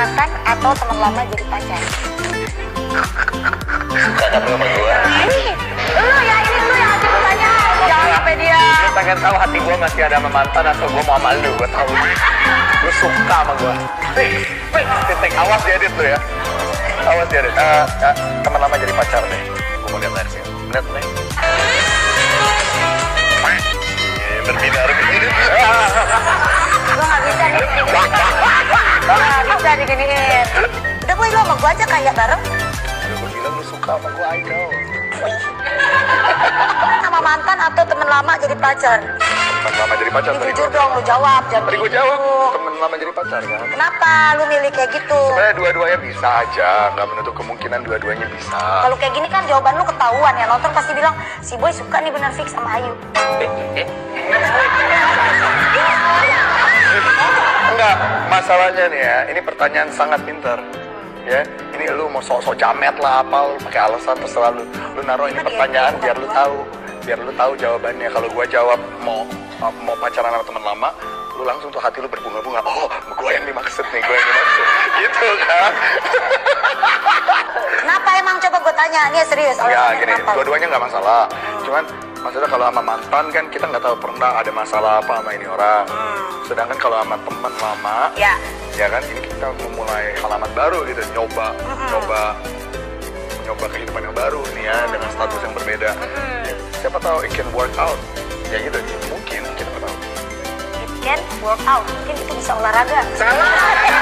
mantan atau teman lama jadi pacar? Suka kan lu sama gue? Lu ya, ini lu yang ngasih pertanyaan. Jangan sampai dia. Lu pengen tahu hati gue masih ada sama mantan atau gue mau sama lu? Gue tahu. Lu suka sama gue. Fix. Titik awas dia edit lu ya. Awas dia edit. Eh, eh, teman lama jadi pacar deh. Bisa diginiin. Udah boy, lu sama gue aja kayak bareng. Aduh, gue bilang lu suka sama gue, Idol. Sama mantan atau teman lama jadi pacar? Teman lama jadi pacar Ini jujur dong, lu jawab. Jangan Tadi gue jawab, temen lama jadi pacar kan? Kenapa lu milih kayak gitu? Sebenarnya dua-duanya bisa aja, nggak menutup kemungkinan dua-duanya bisa. Kalau kayak gini kan jawaban lu ketahuan ya. Nonton pasti bilang, si boy suka nih bener fix sama Ayu. Eh, Enggak, masalahnya nih ya, ini pertanyaan sangat pintar. Ya, ini lu mau sok-sok jamet lah apa, lu pakai alasan terserah lu. Lu naruh ini Kan pertanyaan dia biar lu tahu, biar lu tahu jawabannya. Kalau gua jawab mau mau pacaran sama teman lama, lu langsung tuh hati lu berbunga-bunga. Oh, gua yang dimaksud nih, gua yang dimaksud. Gitu kan? Kenapa emang coba gue tanya? Ini serius. Ya alasannya gini, dua-duanya nggak masalah. Cuman maksudnya kalau sama mantan kan kita nggak tahu pernah ada masalah apa sama ini orang. Sedangkan kalau sama teman lama, Ya. ya kan ini kita memulai halaman baru gitu, nyoba, nyoba, nyoba kehidupan yang baru nih ya dengan status yang berbeda. Ya, siapa tahu it can work out. Ya gitu, mungkin kita tahu. It can work out. Mungkin itu bisa olahraga. Salah.